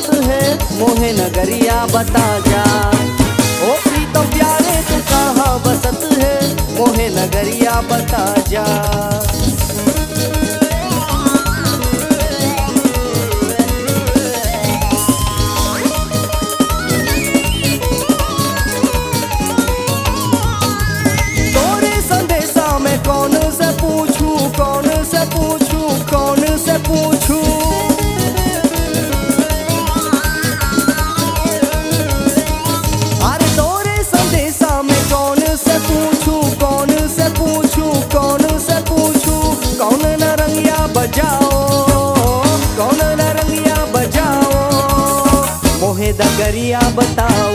बसत है, मोहे नगरिया बता जा। ओ प्रीतम प्यारे, तू कहाँ बसत है, मोहे नगरिया बता जा। पूछूँ, कौन से पूछूँ, कौन से दगरिया बताओ।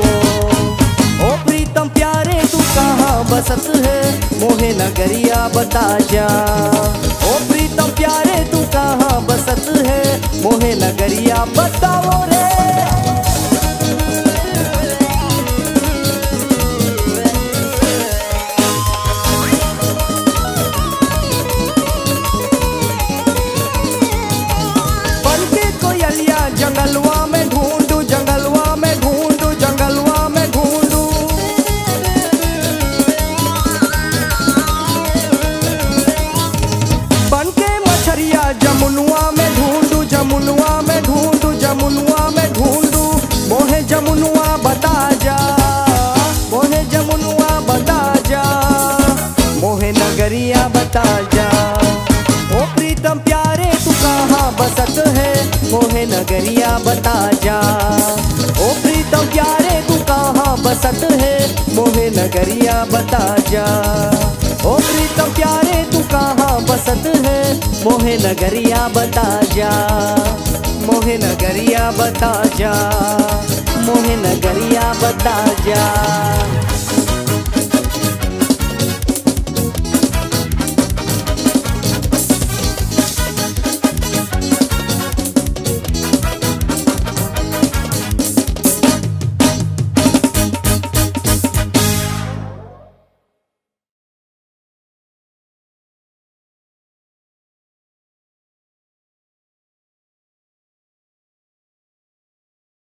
ओ प्रीतम प्यारे, तू कहाँ बसत है? मोहे नगरिया बता जा। ओ प्रीतम प्यारे, तू कहाँ बसत है? मोहे नगरिया बताओ मोहे जमुनवा बता जा। मोहे जमुनवा बता जा। मोहे नगरिया बता जा। ओ प्रीतम प्यारे, तू कहाँ बसत है? मोहे नगरिया बता जा। ओ प्रीतम प्यारे, तू कहाँ बसत है? मोहे नगरिया बता जा। ओ प्रीतम प्यारे, तू कहाँ बसत है? मोहे नगरिया बता जा। मोहे नगरिया बता जा। मोहे नगरिया बता जा